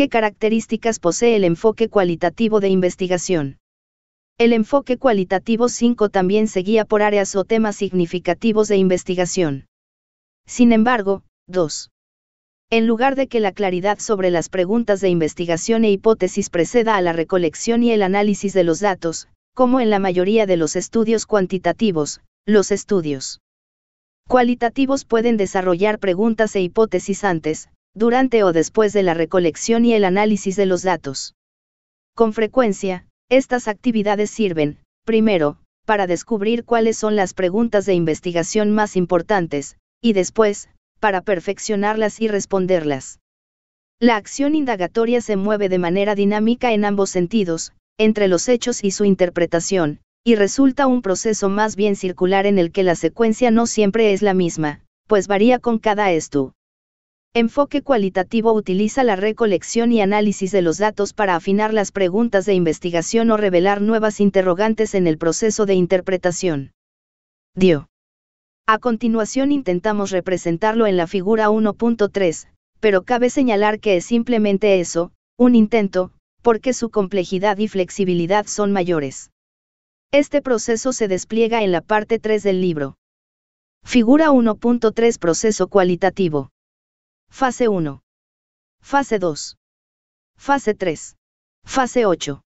¿Qué características posee el enfoque cualitativo de investigación? El enfoque cualitativo 5 también se guía por áreas o temas significativos de investigación. Sin embargo, 2. En lugar de que la claridad sobre las preguntas de investigación e hipótesis preceda a la recolección y el análisis de los datos, como en la mayoría de los estudios cuantitativos, los estudios cualitativos pueden desarrollar preguntas e hipótesis antes, durante o después de la recolección y el análisis de los datos. Con frecuencia, estas actividades sirven, primero, para descubrir cuáles son las preguntas de investigación más importantes, y después, para perfeccionarlas y responderlas. La acción indagatoria se mueve de manera dinámica en ambos sentidos, entre los hechos y su interpretación, y resulta un proceso más bien circular en el que la secuencia no siempre es la misma, pues varía con cada estu. Enfoque cualitativo utiliza la recolección y análisis de los datos para afinar las preguntas de investigación o revelar nuevas interrogantes en el proceso de interpretación. Dio. A continuación intentamos representarlo en la figura 1.3, pero cabe señalar que es simplemente eso, un intento, porque su complejidad y flexibilidad son mayores. Este proceso se despliega en la parte 3 del libro. Figura 1.3 Proceso cualitativo. Fase 1. Fase 2. Fase 3. Fase 8.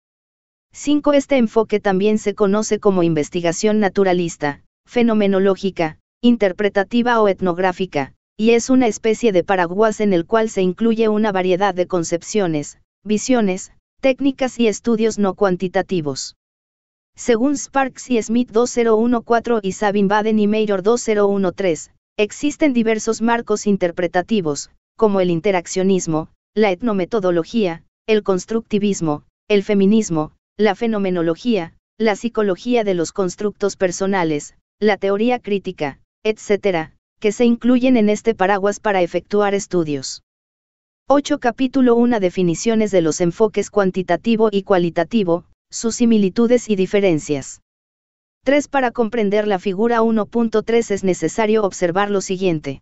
5. Este enfoque también se conoce como investigación naturalista, fenomenológica, interpretativa o etnográfica, y es una especie de paraguas en el cual se incluye una variedad de concepciones, visiones, técnicas y estudios no cuantitativos. Según Sparks y Smith 2014 y Sabin Baden y Mayor 2013, existen diversos marcos interpretativos, como el interaccionismo, la etnometodología, el constructivismo, el feminismo, la fenomenología, la psicología de los constructos personales, la teoría crítica, etc., que se incluyen en este paraguas para efectuar estudios. 8. Capítulo 1 Definiciones de los enfoques cuantitativo y cualitativo, sus similitudes y diferencias. 3. Para comprender la figura 1.3 es necesario observar lo siguiente.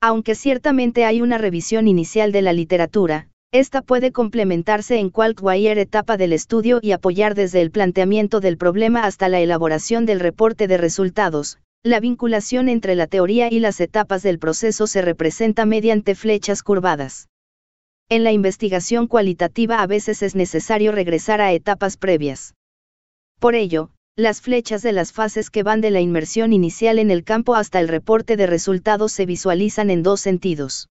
Aunque ciertamente hay una revisión inicial de la literatura, esta puede complementarse en cualquier etapa del estudio y apoyar desde el planteamiento del problema hasta la elaboración del reporte de resultados, la vinculación entre la teoría y las etapas del proceso se representa mediante flechas curvadas. En la investigación cualitativa a veces es necesario regresar a etapas previas. Por ello, las flechas de las fases que van de la inmersión inicial en el campo hasta el reporte de resultados se visualizan en dos sentidos.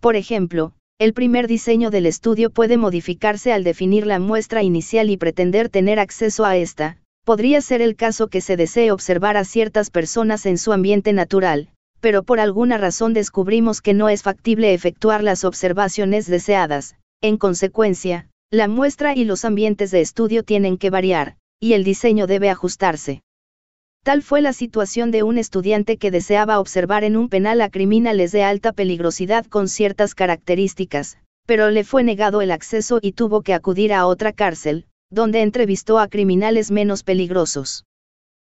Por ejemplo, el primer diseño del estudio puede modificarse al definir la muestra inicial y pretender tener acceso a esta, Podría ser el caso que se desee observar a ciertas personas en su ambiente natural, pero por alguna razón descubrimos que no es factible efectuar las observaciones deseadas. En consecuencia, la muestra y los ambientes de estudio tienen que variar, y el diseño debe ajustarse. Tal fue la situación de un estudiante que deseaba observar en un penal a criminales de alta peligrosidad con ciertas características, pero le fue negado el acceso y tuvo que acudir a otra cárcel, donde entrevistó a criminales menos peligrosos.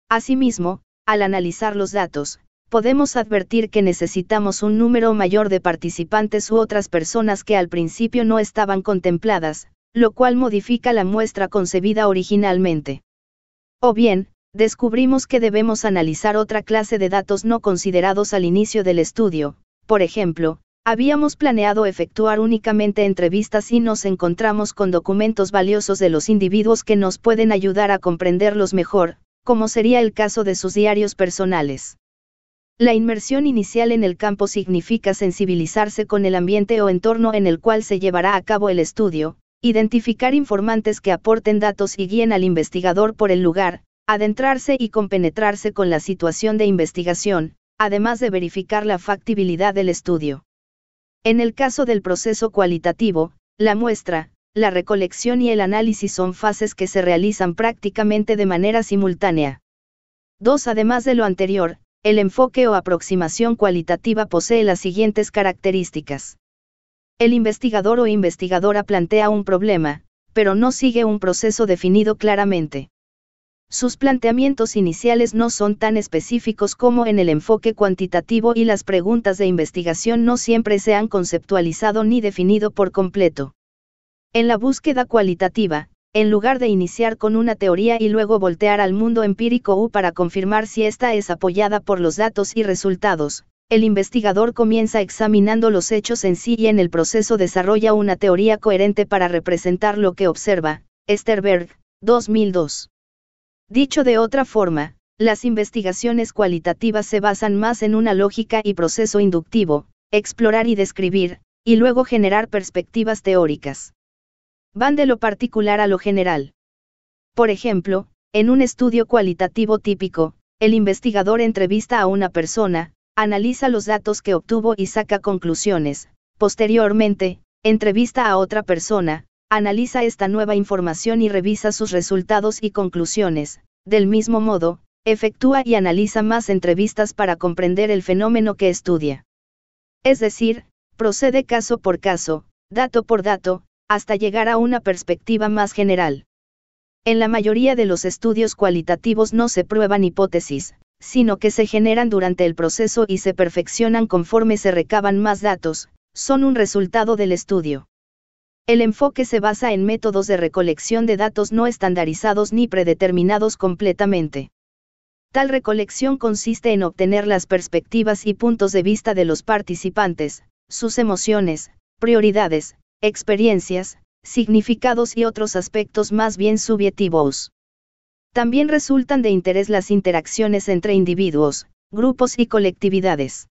Asimismo, al analizar los datos, podemos advertir que necesitamos un número mayor de participantes u otras personas que al principio no estaban contempladas, lo cual modifica la muestra concebida originalmente. O bien, descubrimos que debemos analizar otra clase de datos no considerados al inicio del estudio, por ejemplo, Habíamos planeado efectuar únicamente entrevistas y nos encontramos con documentos valiosos de los individuos que nos pueden ayudar a comprenderlos mejor, como sería el caso de sus diarios personales. La inmersión inicial en el campo significa sensibilizarse con el ambiente o entorno en el cual se llevará a cabo el estudio, identificar informantes que aporten datos y guíen al investigador por el lugar, adentrarse y compenetrarse con la situación de investigación, además de verificar la factibilidad del estudio. En el caso del proceso cualitativo, la muestra, la recolección y el análisis son fases que se realizan prácticamente de manera simultánea. 2. Además de lo anterior, el enfoque o aproximación cualitativa posee las siguientes características. El investigador o investigadora plantea un problema, pero no sigue un proceso definido claramente. sus planteamientos iniciales no son tan específicos como en el enfoque cuantitativo y las preguntas de investigación no siempre se han conceptualizado ni definido por completo. En la búsqueda cualitativa, en lugar de iniciar con una teoría y luego voltear al mundo empírico U para confirmar si ésta es apoyada por los datos y resultados, el investigador comienza examinando los hechos en sí y en el proceso desarrolla una teoría coherente para representar lo que observa. Esterberg, 2002. Dicho de otra forma, las investigaciones cualitativas se basan más en una lógica y proceso inductivo, explorar y describir, y luego generar perspectivas teóricas. Van de lo particular a lo general. Por ejemplo, en un estudio cualitativo típico, el investigador entrevista a una persona, analiza los datos que obtuvo y saca conclusiones. Posteriormente, entrevista a otra persona, analiza esta nueva información y revisa sus resultados y conclusiones. Del mismo modo, efectúa y analiza más entrevistas para comprender el fenómeno que estudia. Es decir, procede caso por caso, dato por dato, hasta llegar a una perspectiva más general. En la mayoría de los estudios cualitativos no se prueban hipótesis, sino que se generan durante el proceso y se perfeccionan conforme se recaban más datos, son un resultado del estudio. El enfoque se basa en métodos de recolección de datos no estandarizados ni predeterminados completamente. Tal recolección consiste en obtener las perspectivas y puntos de vista de los participantes, sus emociones, prioridades, experiencias, significados y otros aspectos más bien subjetivos. También resultan de interés las interacciones entre individuos, grupos y colectividades.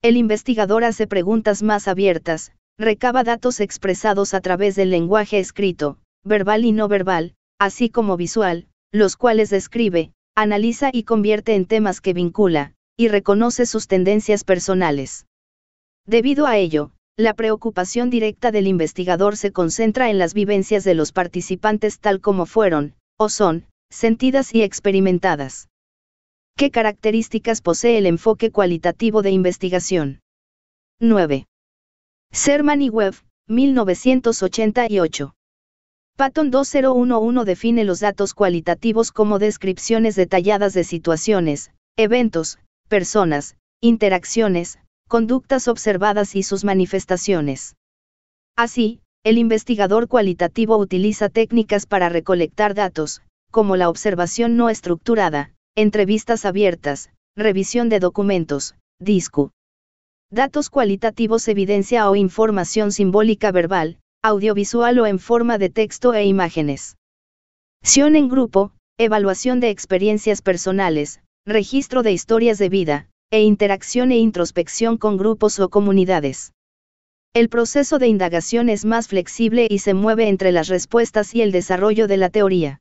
El investigador hace preguntas más abiertas, recaba datos expresados a través del lenguaje escrito, verbal y no verbal, así como visual, los cuales describe, analiza y convierte en temas que vincula, y reconoce sus tendencias personales. Debido a ello, la preocupación directa del investigador se concentra en las vivencias de los participantes tal como fueron, o son, sentidas y experimentadas. ¿Qué características posee el enfoque cualitativo de investigación? 9. Serman y Webb, 1988. Patton 2011 define los datos cualitativos como descripciones detalladas de situaciones, eventos, personas, interacciones, conductas observadas y sus manifestaciones. Así, el investigador cualitativo utiliza técnicas para recolectar datos, como la observación no estructurada, entrevistas abiertas, revisión de documentos, disco. Datos cualitativos evidencia o información simbólica verbal, audiovisual o en forma de texto e imágenes. Sion en grupo, evaluación de experiencias personales, registro de historias de vida, e interacción e introspección con grupos o comunidades. El proceso de indagación es más flexible y se mueve entre las respuestas y el desarrollo de la teoría.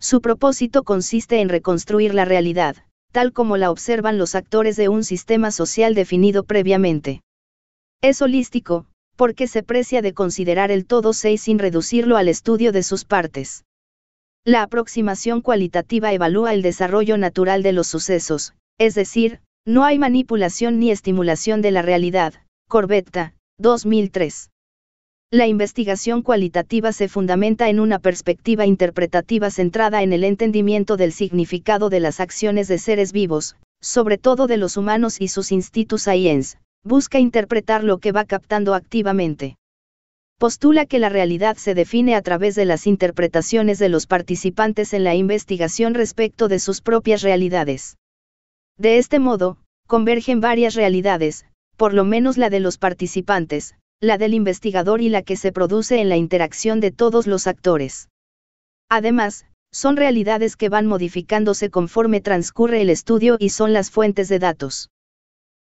Su propósito consiste en reconstruir la realidad, tal como la observan los actores de un sistema social definido previamente. Es holístico, porque se precia de considerar el todo 6 sin reducirlo al estudio de sus partes. La aproximación cualitativa evalúa el desarrollo natural de los sucesos, es decir, no hay manipulación ni estimulación de la realidad. Corbetta, 2003. La investigación cualitativa se fundamenta en una perspectiva interpretativa centrada en el entendimiento del significado de las acciones de seres vivos, sobre todo de los humanos y sus institutos science, busca interpretar lo que va captando activamente. Postula que la realidad se define a través de las interpretaciones de los participantes en la investigación respecto de sus propias realidades. De este modo, convergen varias realidades, por lo menos la de los participantes, la del investigador y la que se produce en la interacción de todos los actores. Además, son realidades que van modificándose conforme transcurre el estudio y son las fuentes de datos.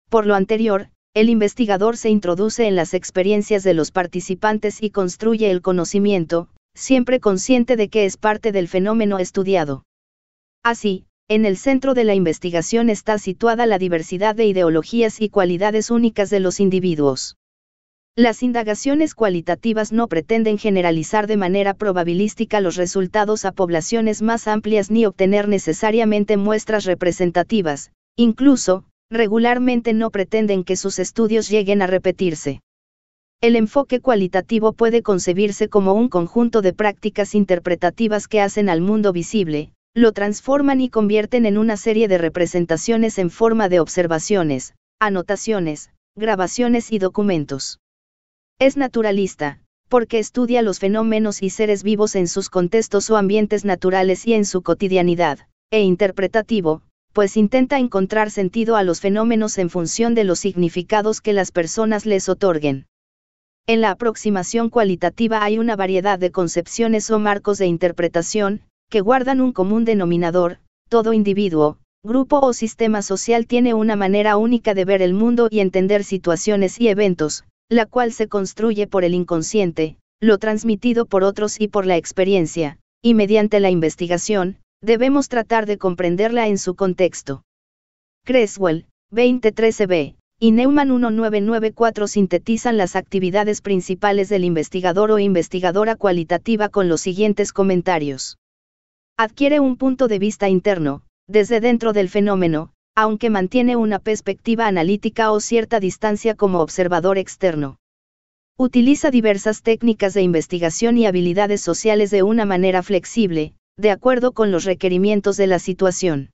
Por lo anterior, el investigador se introduce en las experiencias de los participantes y construye el conocimiento, siempre consciente de que es parte del fenómeno estudiado. Así, en el centro de la investigación está situada la diversidad de ideologías y cualidades únicas de los individuos. Las indagaciones cualitativas no pretenden generalizar de manera probabilística los resultados a poblaciones más amplias ni obtener necesariamente muestras representativas, incluso, regularmente no pretenden que sus estudios lleguen a repetirse. El enfoque cualitativo puede concebirse como un conjunto de prácticas interpretativas que hacen al mundo visible, lo transforman y convierten en una serie de representaciones en forma de observaciones, anotaciones, grabaciones y documentos. Es naturalista, porque estudia los fenómenos y seres vivos en sus contextos o ambientes naturales y en su cotidianidad, e interpretativo, pues intenta encontrar sentido a los fenómenos en función de los significados que las personas les otorguen. En la aproximación cualitativa hay una variedad de concepciones o marcos de interpretación, que guardan un común denominador, todo individuo, grupo o sistema social tiene una manera única de ver el mundo y entender situaciones y eventos, la cual se construye por el inconsciente, lo transmitido por otros y por la experiencia, y mediante la investigación, debemos tratar de comprenderla en su contexto. Creswell, 2013b, y Neumann 1994 sintetizan las actividades principales del investigador o investigadora cualitativa con los siguientes comentarios. Adquiere un punto de vista interno, desde dentro del fenómeno, aunque mantiene una perspectiva analítica o cierta distancia como observador externo. Utiliza diversas técnicas de investigación y habilidades sociales de una manera flexible, de acuerdo con los requerimientos de la situación.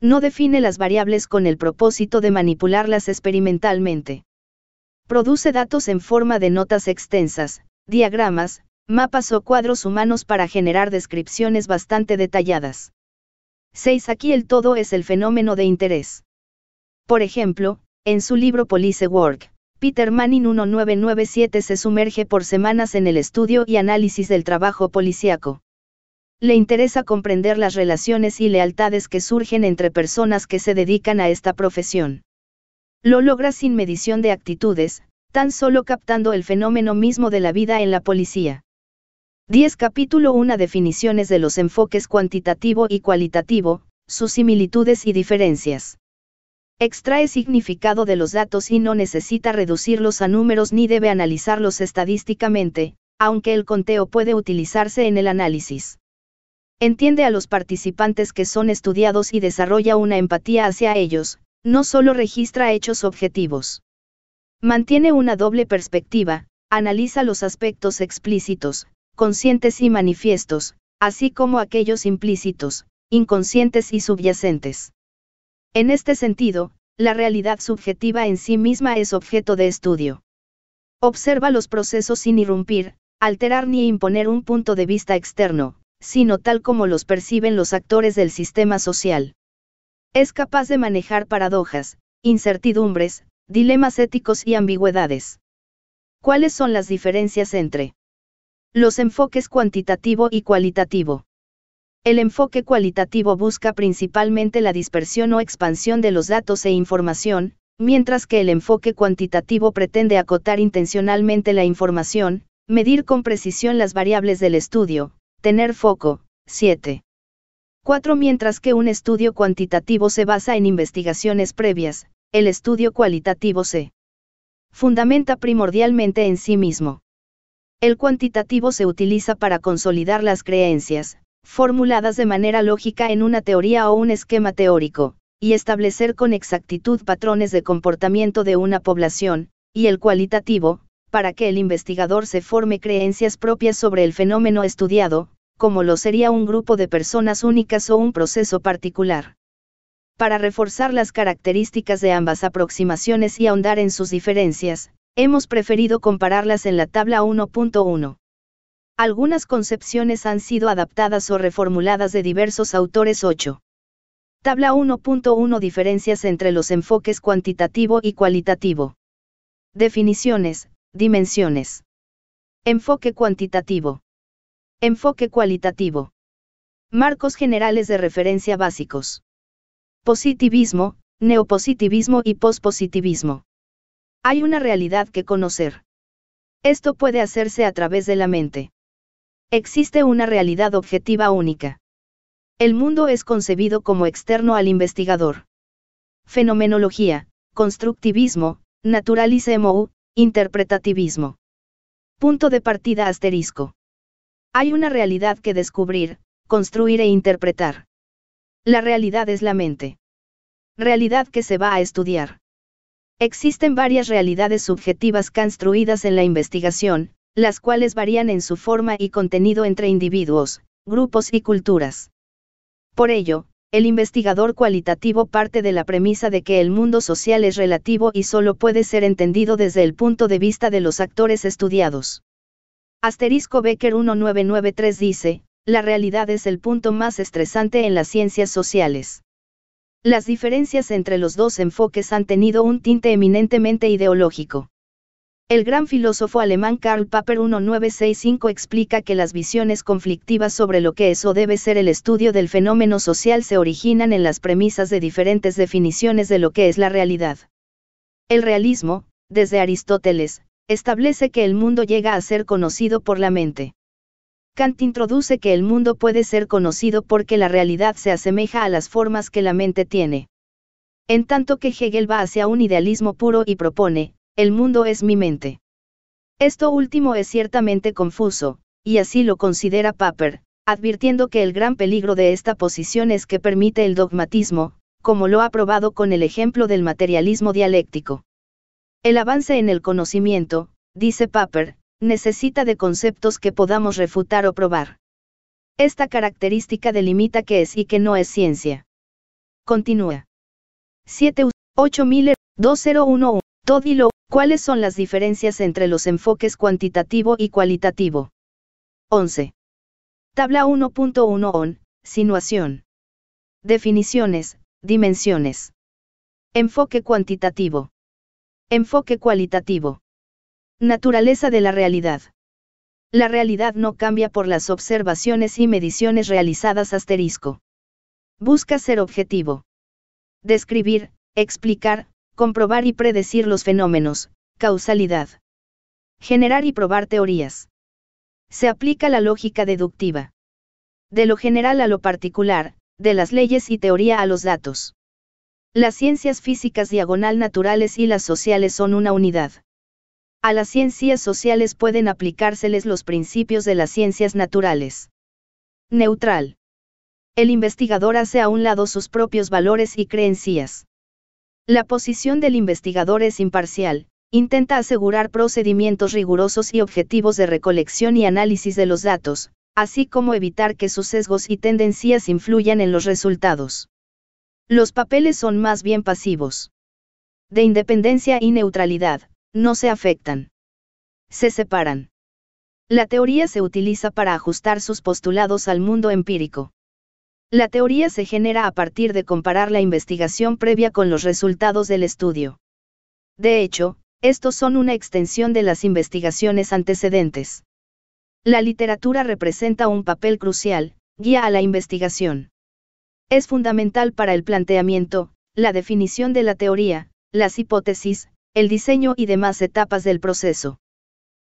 No define las variables con el propósito de manipularlas experimentalmente. Produce datos en forma de notas extensas, diagramas, mapas o cuadros humanos para generar descripciones bastante detalladas. 6. Aquí el todo es el fenómeno de interés. Por ejemplo, en su libro Police Work, Peter Manning 1997 se sumerge por semanas en el estudio y análisis del trabajo policíaco. Le interesa comprender las relaciones y lealtades que surgen entre personas que se dedican a esta profesión. Lo logra sin medición de actitudes, tan solo captando el fenómeno mismo de la vida en la policía. 10 Capítulo 1 Definiciones de los enfoques cuantitativo y cualitativo, sus similitudes y diferencias. Extrae significado de los datos y no necesita reducirlos a números ni debe analizarlos estadísticamente, aunque el conteo puede utilizarse en el análisis. Entiende a los participantes que son estudiados y desarrolla una empatía hacia ellos, no solo registra hechos objetivos. Mantiene una doble perspectiva, analiza los aspectos explícitos, conscientes y manifiestos, así como aquellos implícitos, inconscientes y subyacentes. En este sentido, la realidad subjetiva en sí misma es objeto de estudio. Observa los procesos sin irrumpir, alterar ni imponer un punto de vista externo, sino tal como los perciben los actores del sistema social. Es capaz de manejar paradojas, incertidumbres, dilemas éticos y ambigüedades. ¿Cuáles son las diferencias entre los enfoques cuantitativo y cualitativo. El enfoque cualitativo busca principalmente la dispersión o expansión de los datos e información, mientras que el enfoque cuantitativo pretende acotar intencionalmente la información, medir con precisión las variables del estudio, tener foco. 7. 4. Mientras que un estudio cuantitativo se basa en investigaciones previas, el estudio cualitativo se fundamenta primordialmente en sí mismo. El cuantitativo se utiliza para consolidar las creencias, formuladas de manera lógica en una teoría o un esquema teórico, y establecer con exactitud patrones de comportamiento de una población, y el cualitativo, para que el investigador se forme creencias propias sobre el fenómeno estudiado, como lo sería un grupo de personas únicas o un proceso particular. Para reforzar las características de ambas aproximaciones y ahondar en sus diferencias, Hemos preferido compararlas en la tabla 1.1. Algunas concepciones han sido adaptadas o reformuladas de diversos autores 8. Tabla 1.1 Diferencias entre los enfoques cuantitativo y cualitativo. Definiciones, dimensiones. Enfoque cuantitativo. Enfoque cualitativo. Marcos generales de referencia básicos. Positivismo, neopositivismo y pospositivismo. Hay una realidad que conocer. Esto puede hacerse a través de la mente. Existe una realidad objetiva única. El mundo es concebido como externo al investigador. Fenomenología, constructivismo, naturalismo, interpretativismo. Punto de partida asterisco. Hay una realidad que descubrir, construir e interpretar. La realidad es la mente. Realidad que se va a estudiar. Existen varias realidades subjetivas construidas en la investigación, las cuales varían en su forma y contenido entre individuos, grupos y culturas. Por ello, el investigador cualitativo parte de la premisa de que el mundo social es relativo y solo puede ser entendido desde el punto de vista de los actores estudiados. Asterisco Becker 1993 dice, la realidad es el punto más estresante en las ciencias sociales. Las diferencias entre los dos enfoques han tenido un tinte eminentemente ideológico. El gran filósofo alemán Karl Popper 1965 explica que las visiones conflictivas sobre lo que es o debe ser el estudio del fenómeno social se originan en las premisas de diferentes definiciones de lo que es la realidad. El realismo, desde Aristóteles, establece que el mundo llega a ser conocido por la mente. Kant introduce que el mundo puede ser conocido porque la realidad se asemeja a las formas que la mente tiene. En tanto que Hegel va hacia un idealismo puro y propone, el mundo es mi mente. Esto último es ciertamente confuso, y así lo considera Popper, advirtiendo que el gran peligro de esta posición es que permite el dogmatismo, como lo ha probado con el ejemplo del materialismo dialéctico. El avance en el conocimiento, dice Popper, necesita de conceptos que podamos refutar o probar. Esta característica delimita qué es y qué no es ciencia. Continúa. 7. 8000 2011. Todilo, ¿cuáles son las diferencias entre los enfoques cuantitativo y cualitativo? 11. Tabla 1.1 on, sinuación. Definiciones, dimensiones. Enfoque cuantitativo. Enfoque cualitativo. Naturaleza de la realidad. La realidad no cambia por las observaciones y mediciones realizadas asterisco. Busca ser objetivo. Describir, explicar, comprobar y predecir los fenómenos, causalidad. Generar y probar teorías. Se aplica la lógica deductiva. De lo general a lo particular, de las leyes y teoría a los datos. Las ciencias físicas diagonal naturales y las sociales son una unidad. A las ciencias sociales pueden aplicárseles los principios de las ciencias naturales. Neutral. El investigador hace a un lado sus propios valores y creencias. La posición del investigador es imparcial, intenta asegurar procedimientos rigurosos y objetivos de recolección y análisis de los datos, así como evitar que sus sesgos y tendencias influyan en los resultados. Los papeles son más bien pasivos. De independencia y neutralidad, no se afectan. Se separan. La teoría se utiliza para ajustar sus postulados al mundo empírico. La teoría se genera a partir de comparar la investigación previa con los resultados del estudio. De hecho, estos son una extensión de las investigaciones antecedentes. La literatura representa un papel crucial, guía a la investigación. Es fundamental para el planteamiento, la definición de la teoría, las hipótesis, el diseño y demás etapas del proceso.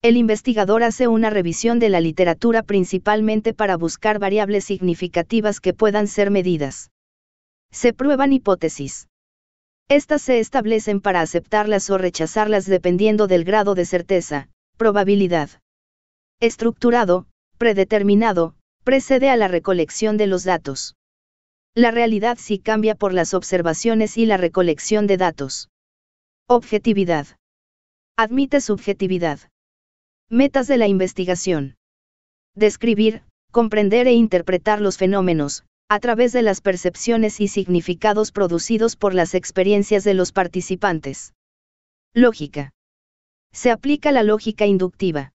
El investigador hace una revisión de la literatura principalmente para buscar variables significativas que puedan ser medidas. Se prueban hipótesis. Estas se establecen para aceptarlas o rechazarlas dependiendo del grado de certeza, probabilidad. Estructurado, predeterminado, precede a la recolección de los datos. La realidad sí cambia por las observaciones y la recolección de datos. Objetividad. Admite subjetividad. Metas de la investigación. Describir, comprender e interpretar los fenómenos, a través de las percepciones y significados producidos por las experiencias de los participantes. Lógica. Se aplica la lógica inductiva.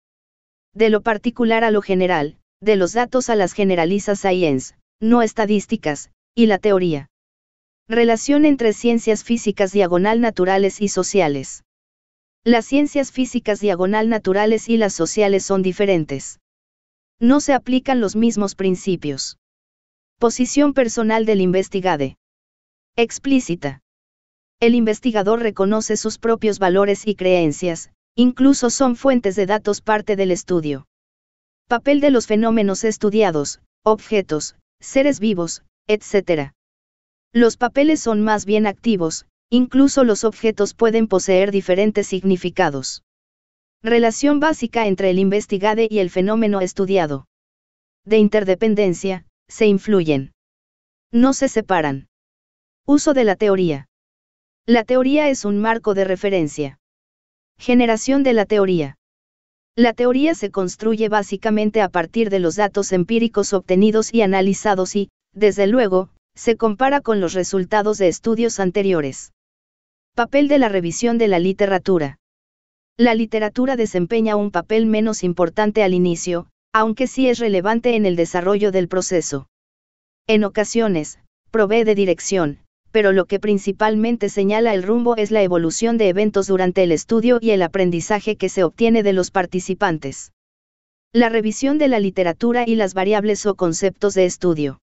De lo particular a lo general, de los datos a las generalizas science, no estadísticas, y la teoría. Relación entre ciencias físicas diagonal naturales y sociales. Las ciencias físicas diagonal naturales y las sociales son diferentes. No se aplican los mismos principios. Posición personal del investigade. Explícita. El investigador reconoce sus propios valores y creencias, incluso son fuentes de datos parte del estudio. Papel de los fenómenos estudiados, objetos, seres vivos, etc. Los papeles son más bien activos, incluso los objetos pueden poseer diferentes significados. Relación básica entre el investigade y el fenómeno estudiado. De interdependencia, se influyen. No se separan. Uso de la teoría. La teoría es un marco de referencia. Generación de la teoría. La teoría se construye básicamente a partir de los datos empíricos obtenidos y analizados y, desde luego, se compara con los resultados de estudios anteriores. Papel de la revisión de la literatura. La literatura desempeña un papel menos importante al inicio, aunque sí es relevante en el desarrollo del proceso. En ocasiones, provee de dirección, pero lo que principalmente señala el rumbo es la evolución de eventos durante el estudio y el aprendizaje que se obtiene de los participantes. La revisión de la literatura y las variables o conceptos de estudio.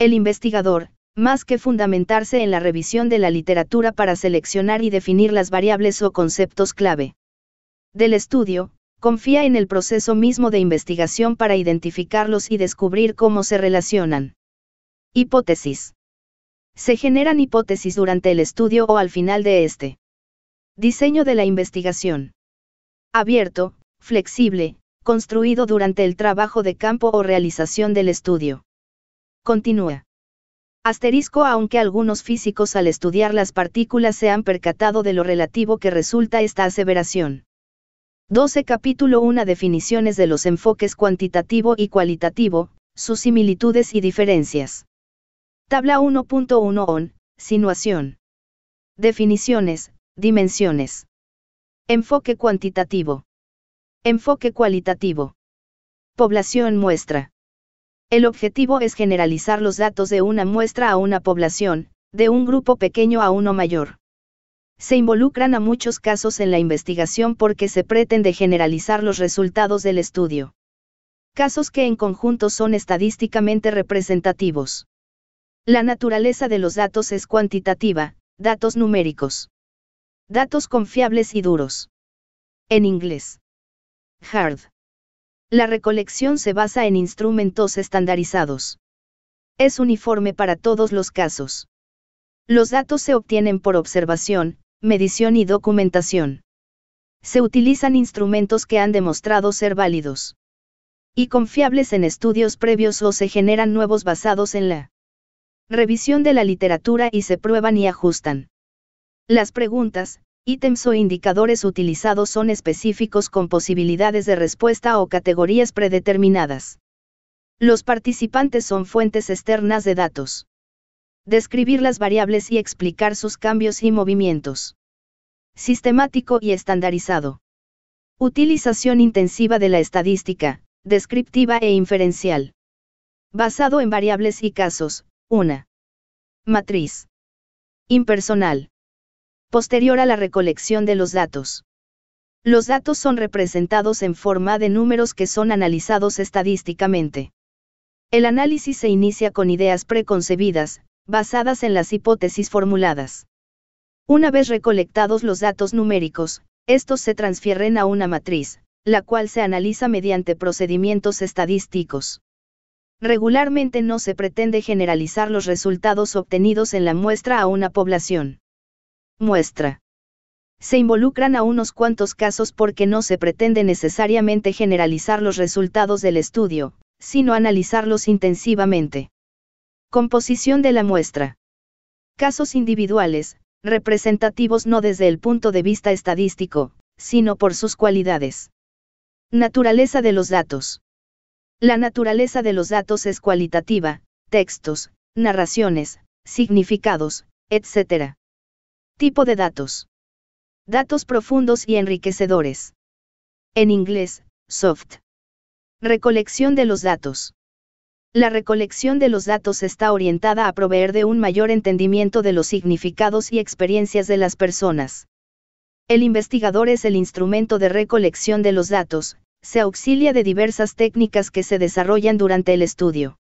El investigador, más que fundamentarse en la revisión de la literatura para seleccionar y definir las variables o conceptos clave del estudio, confía en el proceso mismo de investigación para identificarlos y descubrir cómo se relacionan. Hipótesis. Se generan hipótesis durante el estudio o al final de este. Diseño de la investigación. Abierto, flexible, construido durante el trabajo de campo o realización del estudio. Continúa. Asterisco aunque algunos físicos al estudiar las partículas se han percatado de lo relativo que resulta esta aseveración. 12 Capítulo 1 Definiciones de los enfoques cuantitativo y cualitativo, sus similitudes y diferencias. Tabla 1.1 ON, sinuación. Definiciones, dimensiones. Enfoque cuantitativo. Enfoque cualitativo. Población muestra. El objetivo es generalizar los datos de una muestra a una población, de un grupo pequeño a uno mayor. Se involucran a muchos casos en la investigación porque se pretende generalizar los resultados del estudio. Casos que en conjunto son estadísticamente representativos. La naturaleza de los datos es cuantitativa, datos numéricos. Datos confiables y duros. En inglés. Hard. La recolección se basa en instrumentos estandarizados. Es uniforme para todos los casos. Los datos se obtienen por observación, medición y documentación. Se utilizan instrumentos que han demostrado ser válidos y confiables en estudios previos o se generan nuevos basados en la Revisión de la literatura y se prueban y ajustan. Las preguntas, ítems o indicadores utilizados son específicos con posibilidades de respuesta o categorías predeterminadas. Los participantes son fuentes externas de datos. Describir las variables y explicar sus cambios y movimientos. Sistemático y estandarizado. Utilización intensiva de la estadística, descriptiva e inferencial. Basado en variables y casos, una Matriz. Impersonal. Posterior a la recolección de los datos. Los datos son representados en forma de números que son analizados estadísticamente. El análisis se inicia con ideas preconcebidas, basadas en las hipótesis formuladas. Una vez recolectados los datos numéricos, estos se transfieren a una matriz, la cual se analiza mediante procedimientos estadísticos. Regularmente no se pretende generalizar los resultados obtenidos en la muestra a una población. Muestra. Se involucran a unos cuantos casos porque no se pretende necesariamente generalizar los resultados del estudio, sino analizarlos intensivamente. Composición de la muestra. Casos individuales, representativos no desde el punto de vista estadístico, sino por sus cualidades. Naturaleza de los datos. La naturaleza de los datos es cualitativa, textos, narraciones, significados, etc. Tipo de datos. Datos profundos y enriquecedores. En inglés, soft. Recolección de los datos. La recolección de los datos está orientada a proveer de un mayor entendimiento de los significados y experiencias de las personas. El investigador es el instrumento de recolección de los datos, se auxilia de diversas técnicas que se desarrollan durante el estudio.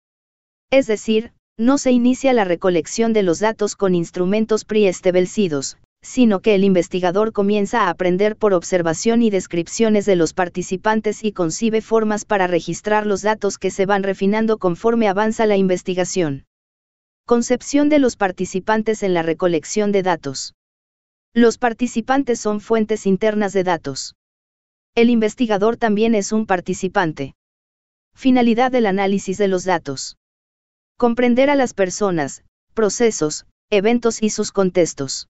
Es decir, no se inicia la recolección de los datos con instrumentos preestablecidos, sino que el investigador comienza a aprender por observación y descripciones de los participantes y concibe formas para registrar los datos que se van refinando conforme avanza la investigación. Concepción de los participantes en la recolección de datos. Los participantes son fuentes internas de datos. El investigador también es un participante. Finalidad del análisis de los datos. Comprender a las personas, procesos, eventos y sus contextos.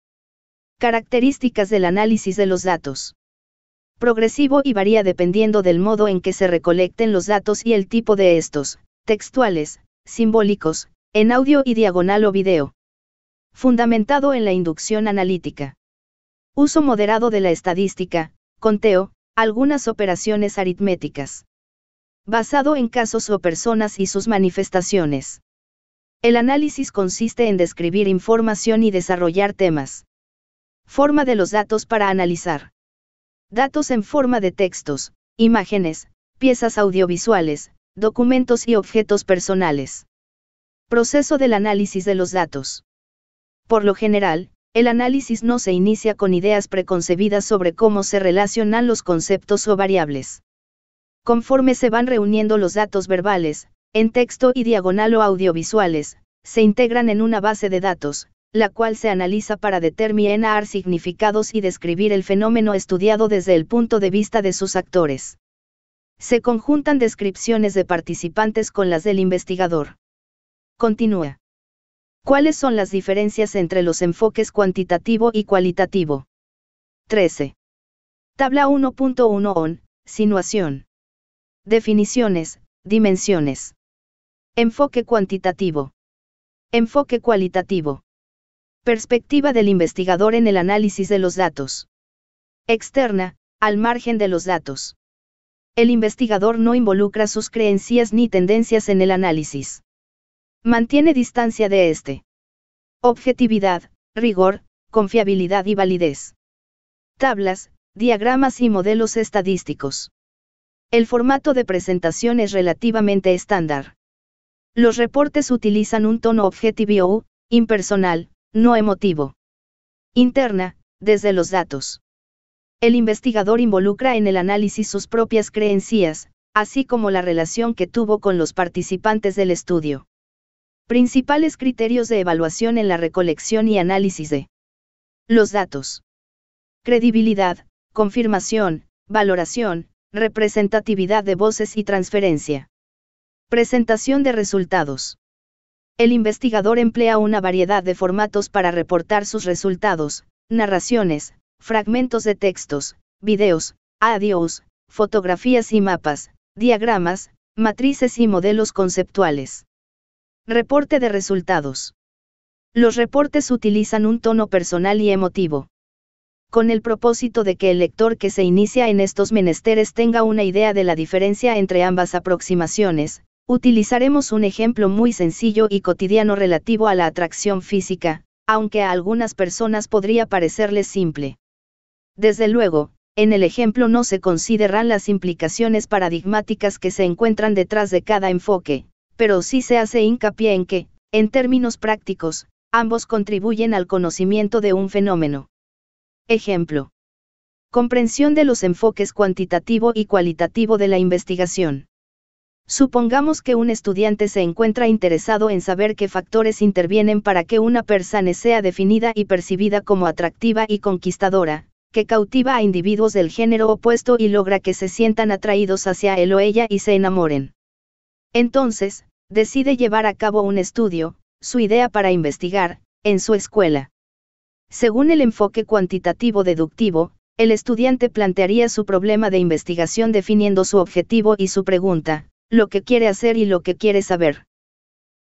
Características del análisis de los datos. Progresivo y varía dependiendo del modo en que se recolecten los datos y el tipo de estos, textuales, simbólicos, en audio y diagonal o video. Fundamentado en la inducción analítica. Uso moderado de la estadística, conteo, algunas operaciones aritméticas. Basado en casos o personas y sus manifestaciones. El análisis consiste en describir información y desarrollar temas. Forma de los datos para analizar. Datos en forma de textos, imágenes, piezas audiovisuales, documentos y objetos personales. Proceso del análisis de los datos. Por lo general, el análisis no se inicia con ideas preconcebidas sobre cómo se relacionan los conceptos o variables. Conforme se van reuniendo los datos verbales, en texto y diagonal o audiovisuales, se integran en una base de datos, la cual se analiza para determinar significados y describir el fenómeno estudiado desde el punto de vista de sus actores. Se conjuntan descripciones de participantes con las del investigador. Continúa. ¿Cuáles son las diferencias entre los enfoques cuantitativo y cualitativo? 13. Tabla 1.1 ON, sinuación. Definiciones, dimensiones. Enfoque cuantitativo. Enfoque cualitativo. Perspectiva del investigador en el análisis de los datos. Externa, al margen de los datos. El investigador no involucra sus creencias ni tendencias en el análisis. Mantiene distancia de este. Objetividad, rigor, confiabilidad y validez. Tablas, diagramas y modelos estadísticos. El formato de presentación es relativamente estándar. Los reportes utilizan un tono objetivo, impersonal, no emotivo. Interna, desde los datos. El investigador involucra en el análisis sus propias creencias, así como la relación que tuvo con los participantes del estudio. Principales criterios de evaluación en la recolección y análisis de los datos. Credibilidad, confirmación, valoración, representatividad de voces y transferencia. Presentación de resultados. El investigador emplea una variedad de formatos para reportar sus resultados, narraciones, fragmentos de textos, videos, audios, fotografías y mapas, diagramas, matrices y modelos conceptuales. Reporte de resultados. Los reportes utilizan un tono personal y emotivo. Con el propósito de que el lector que se inicia en estos menesteres tenga una idea de la diferencia entre ambas aproximaciones, utilizaremos un ejemplo muy sencillo y cotidiano relativo a la atracción física, aunque a algunas personas podría parecerles simple. Desde luego, en el ejemplo no se consideran las implicaciones paradigmáticas que se encuentran detrás de cada enfoque, pero sí se hace hincapié en que, en términos prácticos, ambos contribuyen al conocimiento de un fenómeno. Ejemplo. Comprensión de los enfoques cuantitativo y cualitativo de la investigación. Supongamos que un estudiante se encuentra interesado en saber qué factores intervienen para que una persona sea definida y percibida como atractiva y conquistadora, que cautiva a individuos del género opuesto y logra que se sientan atraídos hacia él o ella y se enamoren. Entonces, decide llevar a cabo un estudio, su idea para investigar, en su escuela. Según el enfoque cuantitativo deductivo, el estudiante plantearía su problema de investigación definiendo su objetivo y su pregunta, lo que quiere hacer y lo que quiere saber.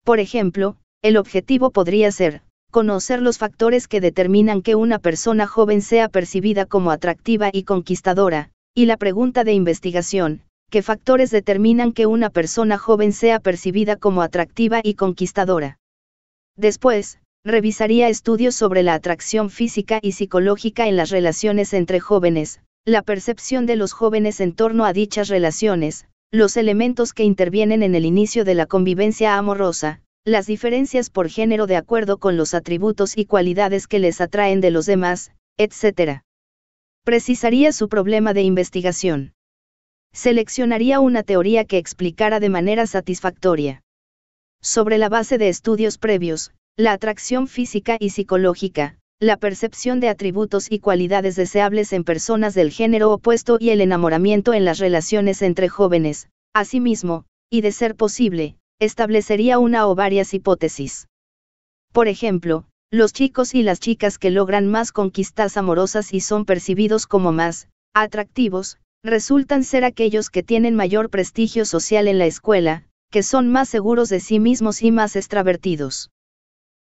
Por ejemplo, el objetivo podría ser, conocer los factores que determinan que una persona joven sea percibida como atractiva y conquistadora, y la pregunta de investigación, ¿Qué factores determinan que una persona joven sea percibida como atractiva y conquistadora? Después, revisaría estudios sobre la atracción física y psicológica en las relaciones entre jóvenes, la percepción de los jóvenes en torno a dichas relaciones, los elementos que intervienen en el inicio de la convivencia amorosa, las diferencias por género de acuerdo con los atributos y cualidades que les atraen de los demás, etc. Precisaría su problema de investigación seleccionaría una teoría que explicara de manera satisfactoria. Sobre la base de estudios previos, la atracción física y psicológica, la percepción de atributos y cualidades deseables en personas del género opuesto y el enamoramiento en las relaciones entre jóvenes, asimismo, y de ser posible, establecería una o varias hipótesis. Por ejemplo, los chicos y las chicas que logran más conquistas amorosas y son percibidos como más atractivos, resultan ser aquellos que tienen mayor prestigio social en la escuela, que son más seguros de sí mismos y más extravertidos.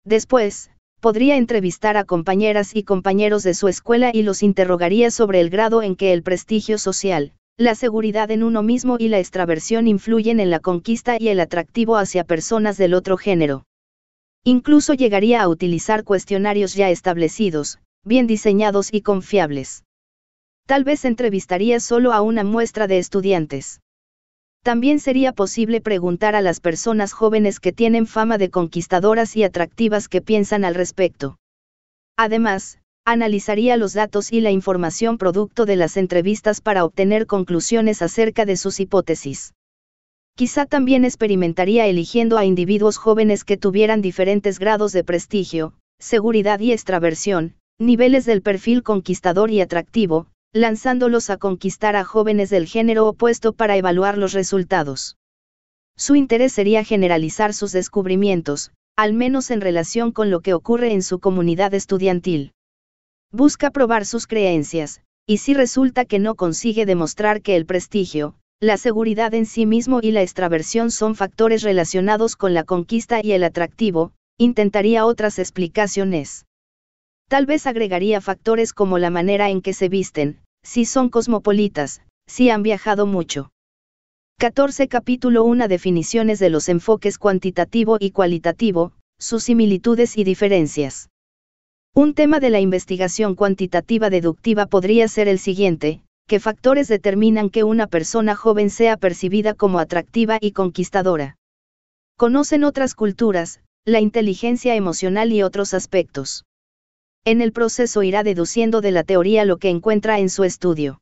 Después, podría entrevistar a compañeras y compañeros de su escuela y los interrogaría sobre el grado en que el prestigio social, la seguridad en uno mismo y la extraversión influyen en la conquista y el atractivo hacia personas del otro género. Incluso llegaría a utilizar cuestionarios ya establecidos, bien diseñados y confiables. Tal vez entrevistaría solo a una muestra de estudiantes. También sería posible preguntar a las personas jóvenes que tienen fama de conquistadoras y atractivas que piensan al respecto. Además, analizaría los datos y la información producto de las entrevistas para obtener conclusiones acerca de sus hipótesis. Quizá también experimentaría eligiendo a individuos jóvenes que tuvieran diferentes grados de prestigio, seguridad y extraversión, niveles del perfil conquistador y atractivo, lanzándolos a conquistar a jóvenes del género opuesto para evaluar los resultados. Su interés sería generalizar sus descubrimientos, al menos en relación con lo que ocurre en su comunidad estudiantil. Busca probar sus creencias, y si resulta que no consigue demostrar que el prestigio, la seguridad en sí mismo y la extraversión son factores relacionados con la conquista y el atractivo, intentaría otras explicaciones. Tal vez agregaría factores como la manera en que se visten, si son cosmopolitas, si han viajado mucho. 14 Capítulo 1 Definiciones de los enfoques cuantitativo y cualitativo, sus similitudes y diferencias. Un tema de la investigación cuantitativa deductiva podría ser el siguiente, ¿qué factores determinan que una persona joven sea percibida como atractiva y conquistadora? Conocen otras culturas, la inteligencia emocional y otros aspectos. En el proceso irá deduciendo de la teoría lo que encuentra en su estudio.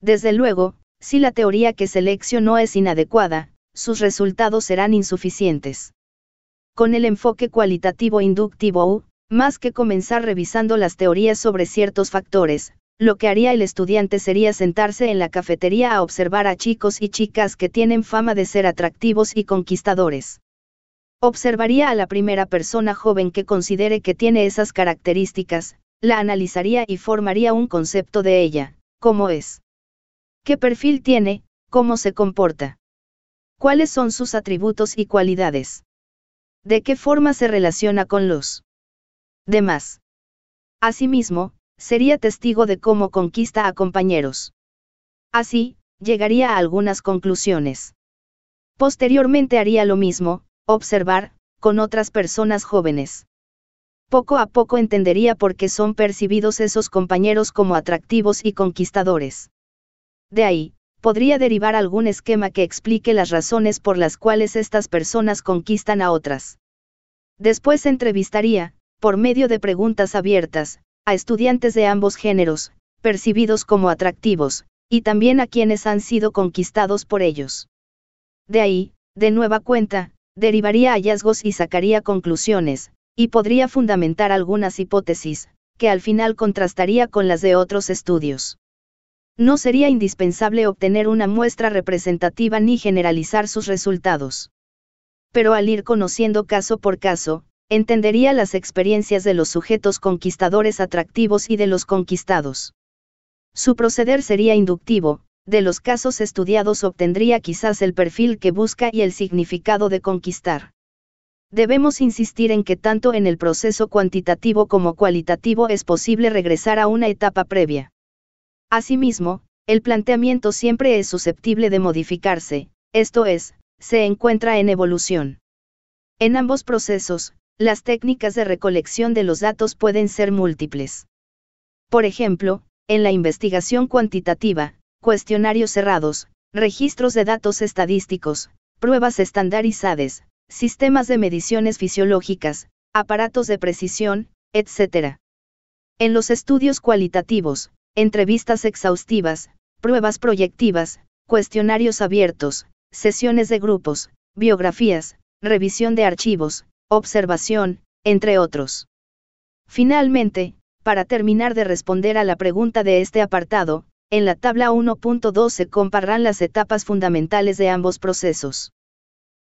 Desde luego, si la teoría que seleccionó es inadecuada, sus resultados serán insuficientes. Con el enfoque cualitativo inductivo más que comenzar revisando las teorías sobre ciertos factores, lo que haría el estudiante sería sentarse en la cafetería a observar a chicos y chicas que tienen fama de ser atractivos y conquistadores. Observaría a la primera persona joven que considere que tiene esas características, la analizaría y formaría un concepto de ella, cómo es. ¿Qué perfil tiene? ¿Cómo se comporta? ¿Cuáles son sus atributos y cualidades? ¿De qué forma se relaciona con los demás? Asimismo, sería testigo de cómo conquista a compañeros. Así, llegaría a algunas conclusiones. Posteriormente haría lo mismo, observar, con otras personas jóvenes. Poco a poco entendería por qué son percibidos esos compañeros como atractivos y conquistadores. De ahí, podría derivar algún esquema que explique las razones por las cuales estas personas conquistan a otras. Después entrevistaría, por medio de preguntas abiertas, a estudiantes de ambos géneros, percibidos como atractivos, y también a quienes han sido conquistados por ellos. De ahí, de nueva cuenta, derivaría hallazgos y sacaría conclusiones, y podría fundamentar algunas hipótesis, que al final contrastaría con las de otros estudios. No sería indispensable obtener una muestra representativa ni generalizar sus resultados. Pero al ir conociendo caso por caso, entendería las experiencias de los sujetos conquistadores atractivos y de los conquistados. Su proceder sería inductivo, de los casos estudiados obtendría quizás el perfil que busca y el significado de conquistar. Debemos insistir en que tanto en el proceso cuantitativo como cualitativo es posible regresar a una etapa previa. Asimismo, el planteamiento siempre es susceptible de modificarse, esto es, se encuentra en evolución. En ambos procesos, las técnicas de recolección de los datos pueden ser múltiples. Por ejemplo, en la investigación cuantitativa, cuestionarios cerrados, registros de datos estadísticos, pruebas estandarizadas, sistemas de mediciones fisiológicas, aparatos de precisión, etc. En los estudios cualitativos, entrevistas exhaustivas, pruebas proyectivas, cuestionarios abiertos, sesiones de grupos, biografías, revisión de archivos, observación, entre otros. Finalmente, para terminar de responder a la pregunta de este apartado, en la tabla 1.2 se compararán las etapas fundamentales de ambos procesos.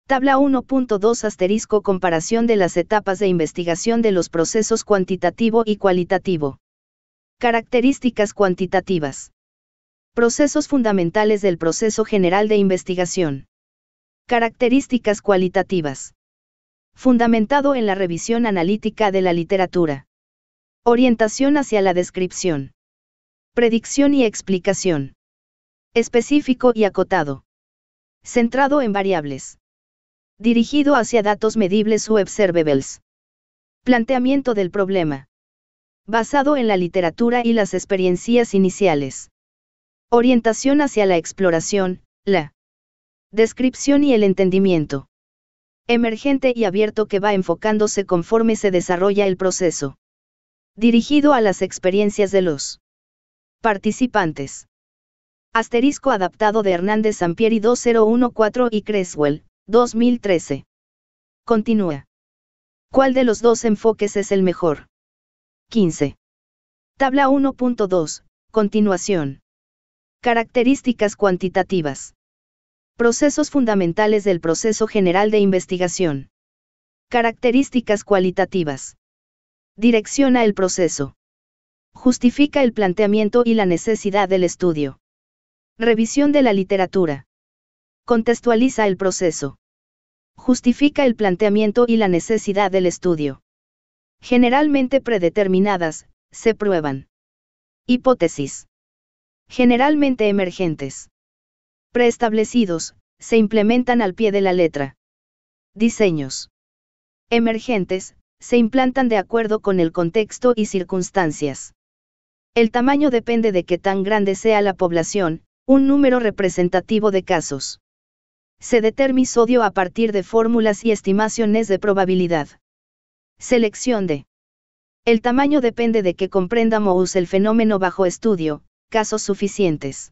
Tabla 1.2 asterisco comparación de las etapas de investigación de los procesos cuantitativo y cualitativo. Características cuantitativas. Procesos fundamentales del proceso general de investigación. Características cualitativas. Fundamentado en la revisión analítica de la literatura. Orientación hacia la descripción. Predicción y explicación. Específico y acotado. Centrado en variables. Dirigido hacia datos medibles o observables. Planteamiento del problema. Basado en la literatura y las experiencias iniciales. Orientación hacia la exploración, la descripción y el entendimiento. Emergente y abierto que va enfocándose conforme se desarrolla el proceso. Dirigido a las experiencias de los participantes. Asterisco adaptado de Hernández Sampieri 2014 y Creswell, 2013. Continúa. ¿Cuál de los dos enfoques es el mejor? 15. Tabla 1.2. Continuación. Características cuantitativas. Procesos fundamentales del proceso general de investigación. Características cualitativas. Direcciona el proceso. Justifica el planteamiento y la necesidad del estudio. Revisión de la literatura. Contextualiza el proceso. Justifica el planteamiento y la necesidad del estudio. Generalmente predeterminadas, se prueban. Hipótesis. Generalmente emergentes. Preestablecidos, se implementan al pie de la letra. Diseños. Emergentes, se implantan de acuerdo con el contexto y circunstancias. El tamaño depende de qué tan grande sea la población, un número representativo de casos. Se determina sodio a partir de fórmulas y estimaciones de probabilidad. Selección de. El tamaño depende de que comprendamos el fenómeno bajo estudio, casos suficientes.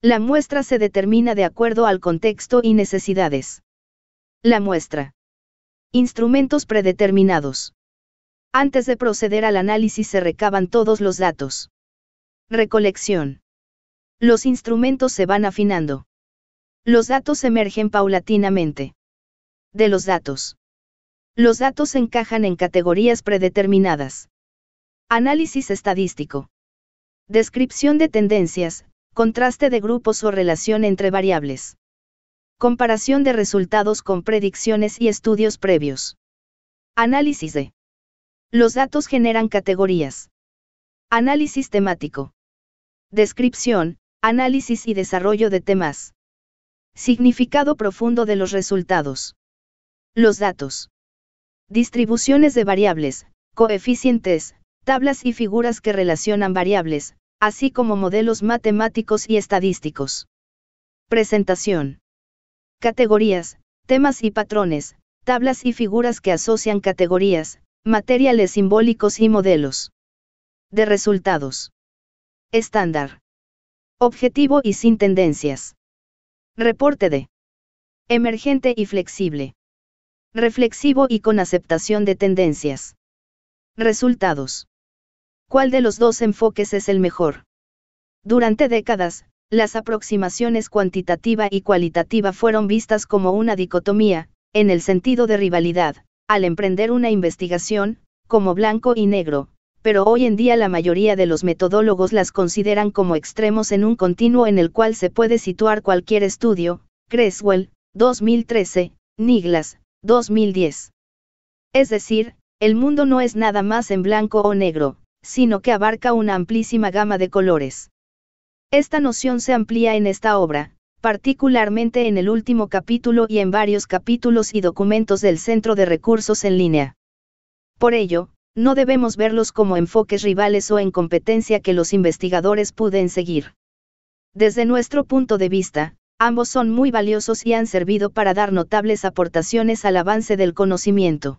La muestra se determina de acuerdo al contexto y necesidades. La muestra. Instrumentos predeterminados. Antes de proceder al análisis se recaban todos los datos. Recolección. Los instrumentos se van afinando. Los datos emergen paulatinamente. De los datos. Los datos encajan en categorías predeterminadas. Análisis estadístico. Descripción de tendencias, contraste de grupos o relación entre variables. Comparación de resultados con predicciones y estudios previos. Análisis de. Los datos generan categorías. Análisis temático. Descripción, análisis y desarrollo de temas. Significado profundo de los resultados. Los datos. Distribuciones de variables, coeficientes, tablas y figuras que relacionan variables, así como modelos matemáticos y estadísticos. Presentación. Categorías, temas y patrones, tablas y figuras que asocian categorías, materiales simbólicos y modelos. De resultados. Estándar. Objetivo y sin tendencias. Reporte de. Emergente y flexible. Reflexivo y con aceptación de tendencias. Resultados. ¿Cuál de los dos enfoques es el mejor? Durante décadas, las aproximaciones cuantitativa y cualitativa fueron vistas como una dicotomía, en el sentido de rivalidad, al emprender una investigación, como blanco y negro, pero hoy en día la mayoría de los metodólogos las consideran como extremos en un continuo en el cual se puede situar cualquier estudio, Creswell, 2013, Niglas, 2010. Es decir, el mundo no es nada más en blanco o negro, sino que abarca una amplísima gama de colores. Esta noción se amplía en esta obra, particularmente en el último capítulo y en varios capítulos y documentos del Centro de Recursos en línea. Por ello, no debemos verlos como enfoques rivales o en competencia que los investigadores pueden seguir. Desde nuestro punto de vista, ambos son muy valiosos y han servido para dar notables aportaciones al avance del conocimiento.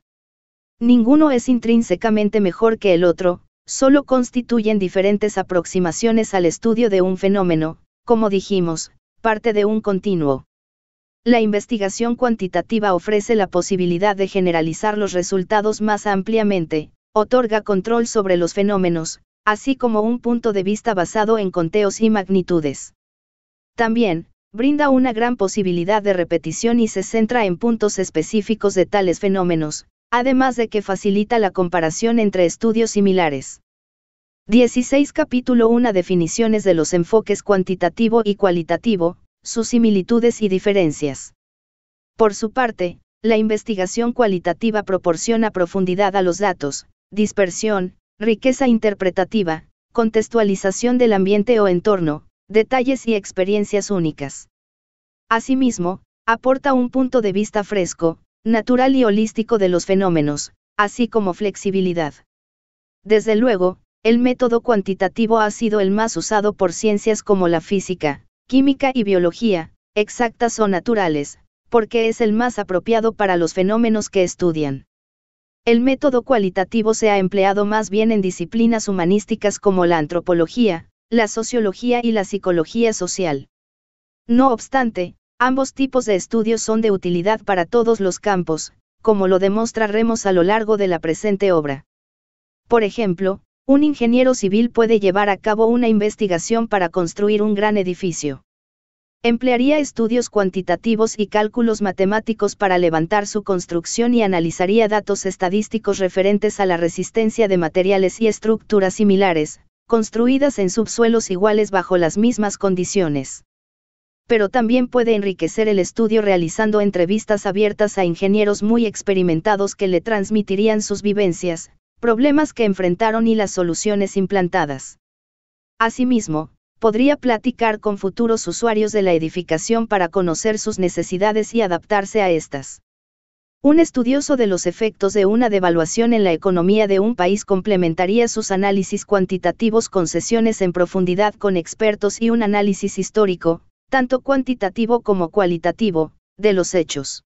Ninguno es intrínsecamente mejor que el otro, solo constituyen diferentes aproximaciones al estudio de un fenómeno, como dijimos, parte de un continuo. La investigación cuantitativa ofrece la posibilidad de generalizar los resultados más ampliamente, otorga control sobre los fenómenos, así como un punto de vista basado en conteos y magnitudes. También, brinda una gran posibilidad de repetición y se centra en puntos específicos de tales fenómenos, además de que facilita la comparación entre estudios similares. 16 Capítulo 1 Definiciones de los enfoques cuantitativo y cualitativo, sus similitudes y diferencias. Por su parte, la investigación cualitativa proporciona profundidad a los datos, dispersión, riqueza interpretativa, contextualización del ambiente o entorno, detalles y experiencias únicas. Asimismo, aporta un punto de vista fresco, natural y holístico de los fenómenos, así como flexibilidad. Desde luego, el método cuantitativo ha sido el más usado por ciencias como la física, química y biología, exactas o naturales, porque es el más apropiado para los fenómenos que estudian. El método cualitativo se ha empleado más bien en disciplinas humanísticas como la antropología, la sociología y la psicología social. No obstante, ambos tipos de estudios son de utilidad para todos los campos, como lo demostraremos a lo largo de la presente obra. Por ejemplo, un ingeniero civil puede llevar a cabo una investigación para construir un gran edificio. Emplearía estudios cuantitativos y cálculos matemáticos para levantar su construcción y analizaría datos estadísticos referentes a la resistencia de materiales y estructuras similares, construidas en subsuelos iguales bajo las mismas condiciones. Pero también puede enriquecer el estudio realizando entrevistas abiertas a ingenieros muy experimentados que le transmitirían sus vivencias, problemas que enfrentaron y las soluciones implantadas. Asimismo, podría platicar con futuros usuarios de la edificación para conocer sus necesidades y adaptarse a estas. Un estudioso de los efectos de una devaluación en la economía de un país complementaría sus análisis cuantitativos con sesiones en profundidad con expertos y un análisis histórico, tanto cuantitativo como cualitativo, de los hechos.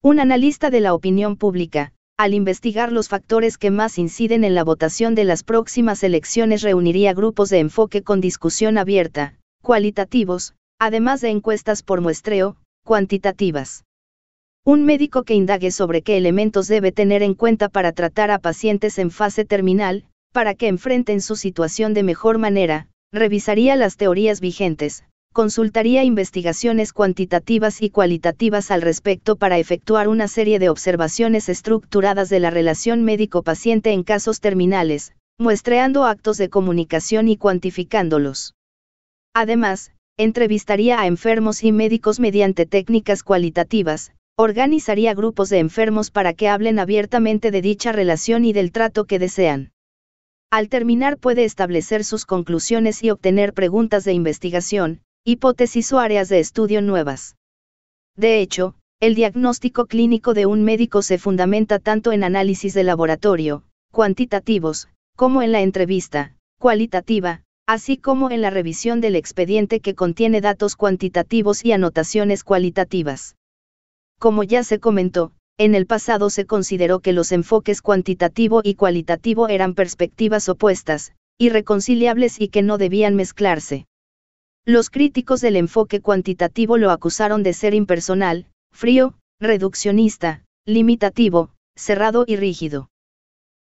Un analista de la opinión pública, al investigar los factores que más inciden en la votación de las próximas elecciones reuniría grupos de enfoque con discusión abierta, cualitativos, además de encuestas por muestreo, cuantitativas. Un médico que indague sobre qué elementos debe tener en cuenta para tratar a pacientes en fase terminal, para que enfrenten su situación de mejor manera, revisaría las teorías vigentes, consultaría investigaciones cuantitativas y cualitativas al respecto para efectuar una serie de observaciones estructuradas de la relación médico-paciente en casos terminales, muestreando actos de comunicación y cuantificándolos. Además, entrevistaría a enfermos y médicos mediante técnicas cualitativas, organizaría grupos de enfermos para que hablen abiertamente de dicha relación y del trato que desean. Al terminar puede establecer sus conclusiones y obtener preguntas de investigación, hipótesis o áreas de estudio nuevas. De hecho, el diagnóstico clínico de un médico se fundamenta tanto en análisis de laboratorio, cuantitativos, como en la entrevista, cualitativa, así como en la revisión del expediente que contiene datos cuantitativos y anotaciones cualitativas. Como ya se comentó, en el pasado se consideró que los enfoques cuantitativo y cualitativo eran perspectivas opuestas, irreconciliables y que no debían mezclarse. Los críticos del enfoque cuantitativo lo acusaron de ser impersonal, frío, reduccionista, limitativo, cerrado y rígido.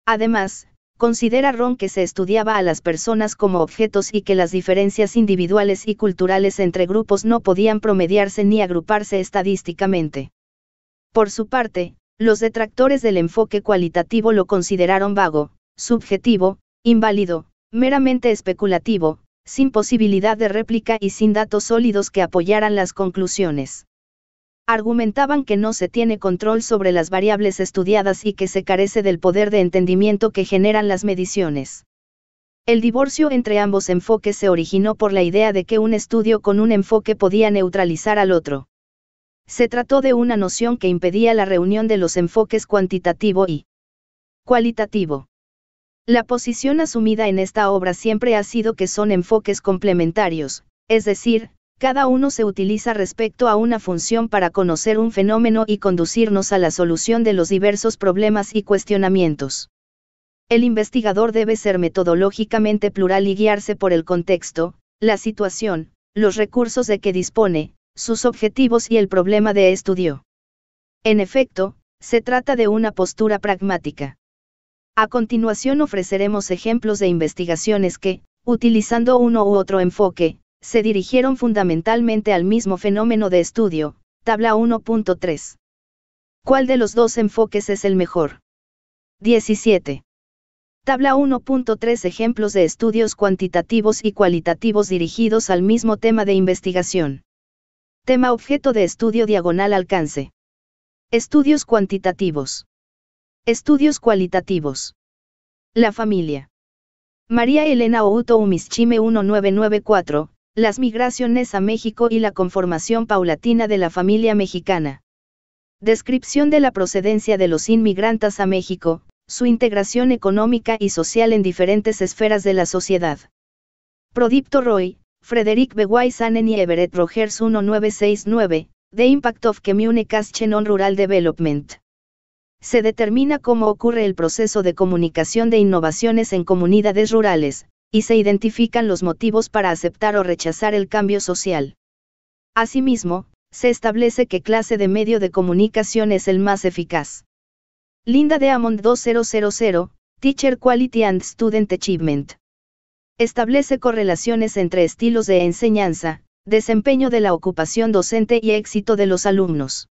Además, considera Ron que se estudiaba a las personas como objetos y que las diferencias individuales y culturales entre grupos no podían promediarse ni agruparse estadísticamente. Por su parte, los detractores del enfoque cualitativo lo consideraron vago, subjetivo, inválido, meramente especulativo, sin posibilidad de réplica y sin datos sólidos que apoyaran las conclusiones. Argumentaban que no se tiene control sobre las variables estudiadas y que se carece del poder de entendimiento que generan las mediciones. El divorcio entre ambos enfoques se originó por la idea de que un estudio con un enfoque podía neutralizar al otro. Se trató de una noción que impedía la reunión de los enfoques cuantitativo y cualitativo. La posición asumida en esta obra siempre ha sido que son enfoques complementarios, es decir, cada uno se utiliza respecto a una función para conocer un fenómeno y conducirnos a la solución de los diversos problemas y cuestionamientos. El investigador debe ser metodológicamente plural y guiarse por el contexto, la situación, los recursos de que dispone, sus objetivos y el problema de estudio. En efecto, se trata de una postura pragmática. A continuación ofreceremos ejemplos de investigaciones que, utilizando uno u otro enfoque, se dirigieron fundamentalmente al mismo fenómeno de estudio, tabla 1.3. ¿Cuál de los dos enfoques es el mejor? 17. Tabla 1.3 Ejemplos de estudios cuantitativos y cualitativos dirigidos al mismo tema de investigación. Tema objeto de estudio diagonal alcance. Estudios cuantitativos. Estudios cualitativos. La familia. María Elena Outo Umischime 1994, Las migraciones a México y la conformación paulatina de la familia mexicana. Descripción de la procedencia de los inmigrantes a México, su integración económica y social en diferentes esferas de la sociedad. Prodipto Roy, Frederick B. Weisanen y Everett Rogers 1969, The Impact of Communication on Rural Development. Se determina cómo ocurre el proceso de comunicación de innovaciones en comunidades rurales, y se identifican los motivos para aceptar o rechazar el cambio social. Asimismo, se establece qué clase de medio de comunicación es el más eficaz. Linda de Amond 2000, Teacher Quality and Student Achievement. Establece correlaciones entre estilos de enseñanza, desempeño de la ocupación docente y éxito de los alumnos.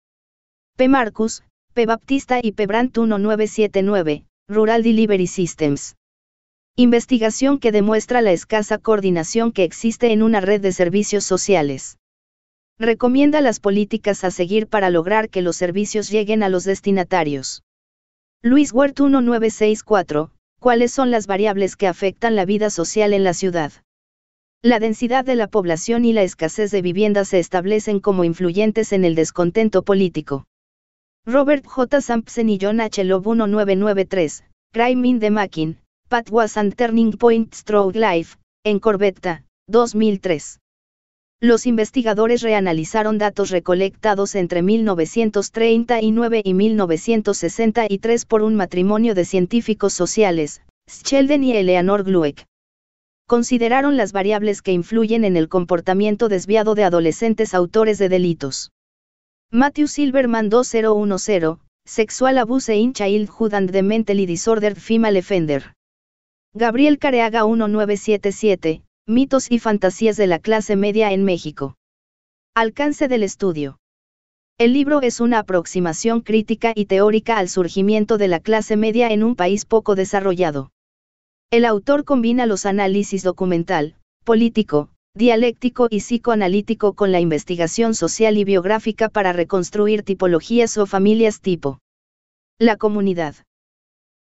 P. Marcus, P. Baptista y P. Brandt 1979, Rural Delivery Systems. Investigación que demuestra la escasa coordinación que existe en una red de servicios sociales. Recomienda las políticas a seguir para lograr que los servicios lleguen a los destinatarios. Luis Huert 1964, ¿cuáles son las variables que afectan la vida social en la ciudad? La densidad de la población y la escasez de viviendas se establecen como influyentes en el descontento político. Robert J. Sampson y John H. Love 1993, Crime in the Making, Was and Turning Point Stroke Life, en Corbetta, 2003. Los investigadores reanalizaron datos recolectados entre 1939 y 1963 por un matrimonio de científicos sociales, Sheldon y Eleanor Glueck. Consideraron las variables que influyen en el comportamiento desviado de adolescentes autores de delitos. Matthew Silverman 2010, Sexual Abuse in Childhood and the Mentally Disordered Female Offender. Gabriel Careaga 1977, Mitos y fantasías de la clase media en México. Alcance del estudio. El libro es una aproximación crítica y teórica al surgimiento de la clase media en un país poco desarrollado. El autor combina los análisis documental, político, dialéctico y psicoanalítico con la investigación social y biográfica para reconstruir tipologías o familias tipo. La comunidad.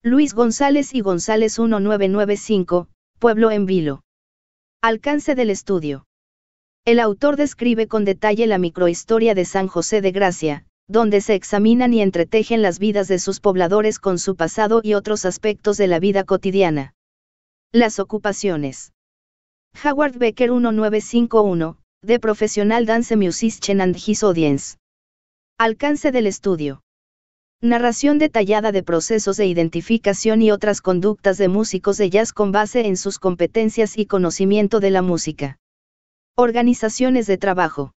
Luis González y González 1995, Pueblo en Vilo. Alcance del estudio. El autor describe con detalle la microhistoria de San José de Gracia, donde se examinan y entretejen las vidas de sus pobladores con su pasado y otros aspectos de la vida cotidiana. Las ocupaciones. Howard Becker 1951, de Professional Dance Musician and His Audience. Alcance del estudio. Narración detallada de procesos de identificación y otras conductas de músicos de jazz con base en sus competencias y conocimiento de la música. Organizaciones de trabajo.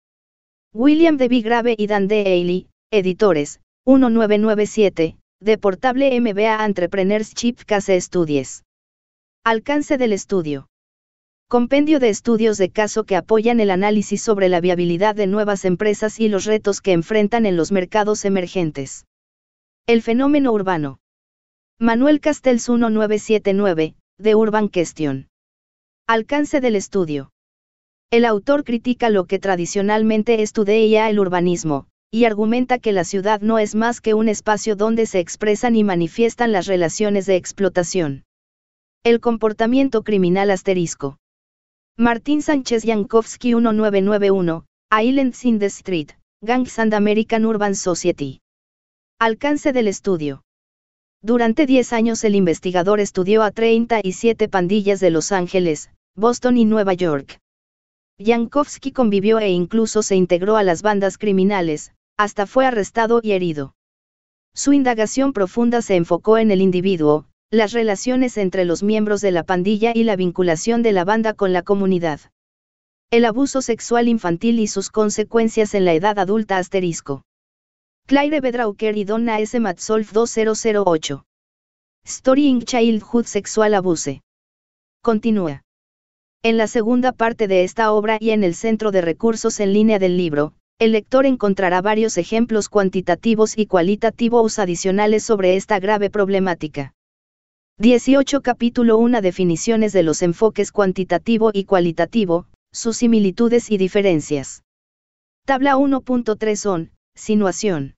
William D. Grave y Dan D. Ailey, editores, 1997, de Portable MBA Entrepreneurship Case Studies. Alcance del estudio. Compendio de estudios de caso que apoyan el análisis sobre la viabilidad de nuevas empresas y los retos que enfrentan en los mercados emergentes. El fenómeno urbano. Manuel Castells 1979, de Urban Question. Alcance del estudio. El autor critica lo que tradicionalmente estudia el urbanismo, y argumenta que la ciudad no es más que un espacio donde se expresan y manifiestan las relaciones de explotación. El comportamiento criminal asterisco. Martín Sánchez Yankowski 1991, Islands in the Street, Gangs and American Urban Society. Alcance del estudio. Durante 10 años el investigador estudió a 37 pandillas de Los Ángeles, Boston y Nueva York. Yankowski convivió e incluso se integró a las bandas criminales, hasta fue arrestado y herido. Su indagación profunda se enfocó en el individuo, las relaciones entre los miembros de la pandilla y la vinculación de la banda con la comunidad. El abuso sexual infantil y sus consecuencias en la edad adulta asterisco. Claire Bedrauker y Donna S. Matsolf 2008. Story in Childhood Sexual Abuse. Continúa. En la segunda parte de esta obra y en el centro de recursos en línea del libro, el lector encontrará varios ejemplos cuantitativos y cualitativos adicionales sobre esta grave problemática. 18 Capítulo 1 Definiciones de los enfoques cuantitativo y cualitativo, sus similitudes y diferencias. Tabla 1.3 son, Sinuación.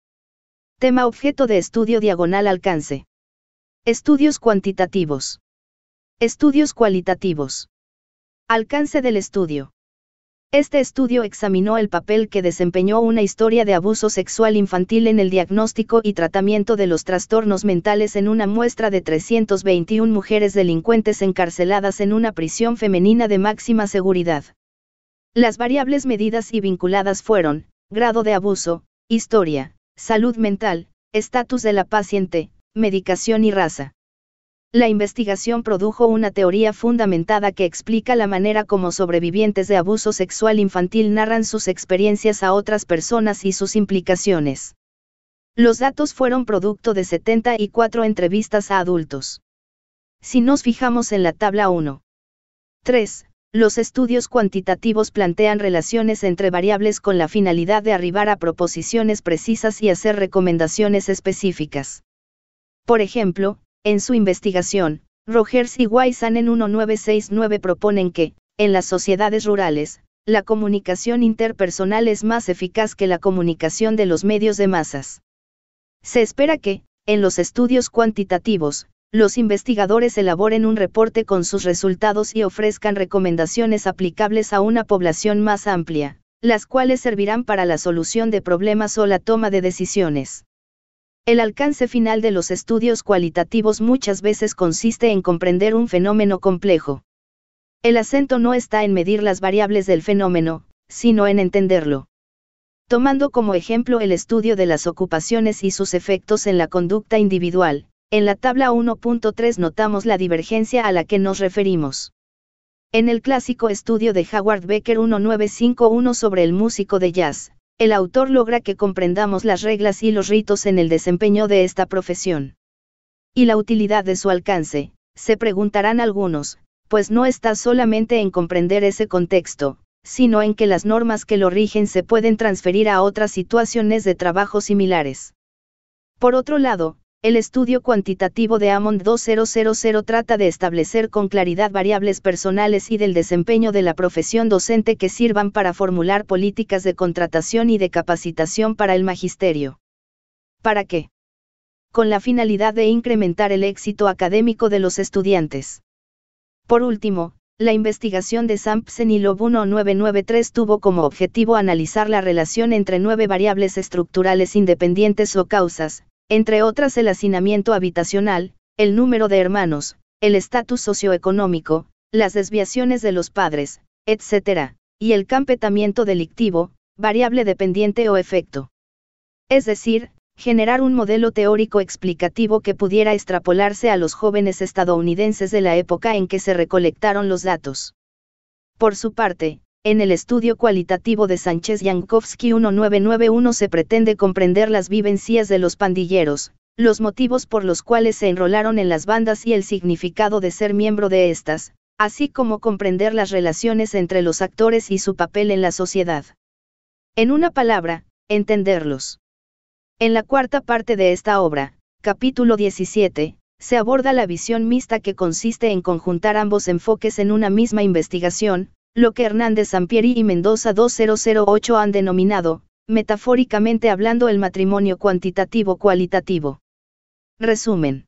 Tema objeto de estudio diagonal alcance. Estudios cuantitativos. Estudios cualitativos. Alcance del estudio. Este estudio examinó el papel que desempeñó una historia de abuso sexual infantil en el diagnóstico y tratamiento de los trastornos mentales en una muestra de 321 mujeres delincuentes encarceladas en una prisión femenina de máxima seguridad. Las variables medidas y vinculadas fueron, grado de abuso, historia, salud mental, estatus de la paciente, medicación y raza. La investigación produjo una teoría fundamentada que explica la manera como sobrevivientes de abuso sexual infantil narran sus experiencias a otras personas y sus implicaciones. Los datos fueron producto de 74 entrevistas a adultos. Si nos fijamos en la tabla 1. 3. Los estudios cuantitativos plantean relaciones entre variables con la finalidad de arribar a proposiciones precisas y hacer recomendaciones específicas. Por ejemplo, en su investigación, Rogers y Weisan en 1969 proponen que, en las sociedades rurales, la comunicación interpersonal es más eficaz que la comunicación de los medios de masas. Se espera que, en los estudios cuantitativos, los investigadores elaboren un reporte con sus resultados y ofrezcan recomendaciones aplicables a una población más amplia, las cuales servirán para la solución de problemas o la toma de decisiones. El alcance final de los estudios cualitativos muchas veces consiste en comprender un fenómeno complejo. El acento no está en medir las variables del fenómeno, sino en entenderlo. Tomando como ejemplo el estudio de las ocupaciones y sus efectos en la conducta individual, en la tabla 1.3 notamos la divergencia a la que nos referimos. En el clásico estudio de Howard Becker 1951 sobre el músico de jazz, el autor logra que comprendamos las reglas y los ritos en el desempeño de esta profesión. Y la utilidad de su alcance, se preguntarán algunos, pues no está solamente en comprender ese contexto, sino en que las normas que lo rigen se pueden transferir a otras situaciones de trabajo similares. Por otro lado, el estudio cuantitativo de Amond 2000 trata de establecer con claridad variables personales y del desempeño de la profesión docente que sirvan para formular políticas de contratación y de capacitación para el magisterio. ¿Para qué? Con la finalidad de incrementar el éxito académico de los estudiantes. Por último, la investigación de Sampson y Loeb 1993 tuvo como objetivo analizar la relación entre nueve variables estructurales independientes o causas, entre otras el hacinamiento habitacional, el número de hermanos, el estatus socioeconómico, las desviaciones de los padres, etc., y el campetamiento delictivo, variable dependiente o efecto. Es decir, generar un modelo teórico explicativo que pudiera extrapolarse a los jóvenes estadounidenses de la época en que se recolectaron los datos. Por su parte, en el estudio cualitativo de Sánchez Yankowski 1991 se pretende comprender las vivencias de los pandilleros, los motivos por los cuales se enrolaron en las bandas y el significado de ser miembro de estas, así como comprender las relaciones entre los actores y su papel en la sociedad. En una palabra, entenderlos. En la cuarta parte de esta obra, capítulo 17, se aborda la visión mixta que consiste en conjuntar ambos enfoques en una misma investigación, lo que Hernández Sampieri y Mendoza 2008 han denominado, metafóricamente hablando, el matrimonio cuantitativo-cualitativo. Resumen.